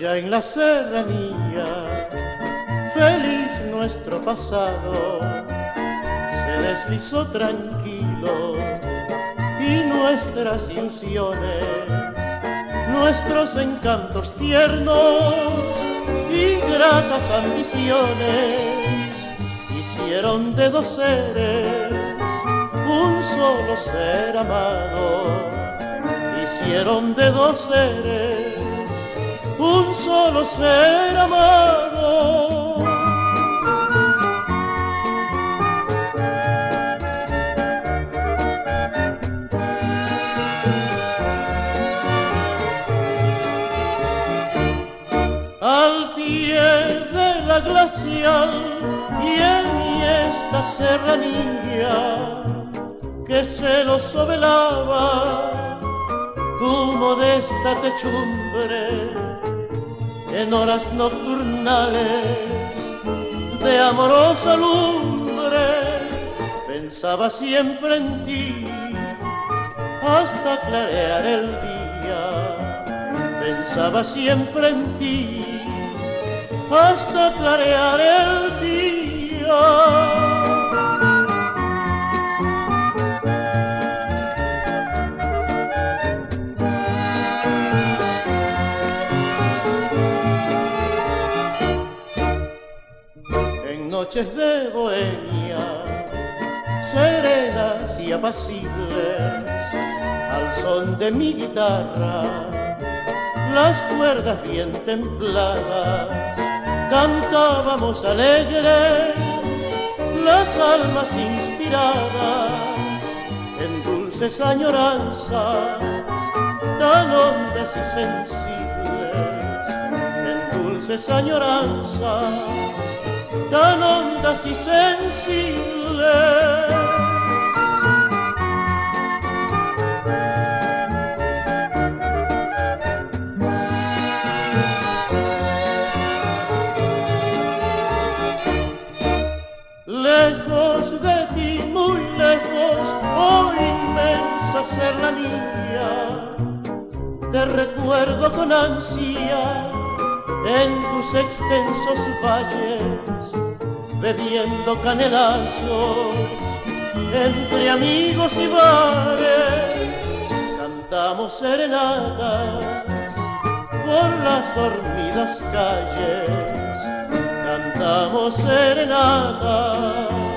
en la serranía, feliz nuestro pasado, se deslizó tranquilo. Y nuestras ilusiones, nuestros encantos tiernos y gratas ambiciones hicieron de dos seres un solo ser amado, hicieron de dos seres un solo ser amado. Al pie de la glacial y en esta serranía que se lo velaba tu modesta techumbre en horas nocturnales de amorosa lumbre, pensaba siempre en ti hasta clarear el día, pensaba siempre en ti hasta clarear el día. Noches de bohemia, serenas y apacibles, al son de mi guitarra, las cuerdas bien templadas, cantábamos alegres, las almas inspiradas en dulces añoranzas, tan hondas y sensibles, en dulces añoranzas tan hondas y sensibles. Lejos de ti, muy lejos, oh inmensa serranía, te recuerdo con ansia en tus extensos valles, bebiendo canelazos, entre amigos y bares, cantamos serenatas por las dormidas calles, cantamos serenatas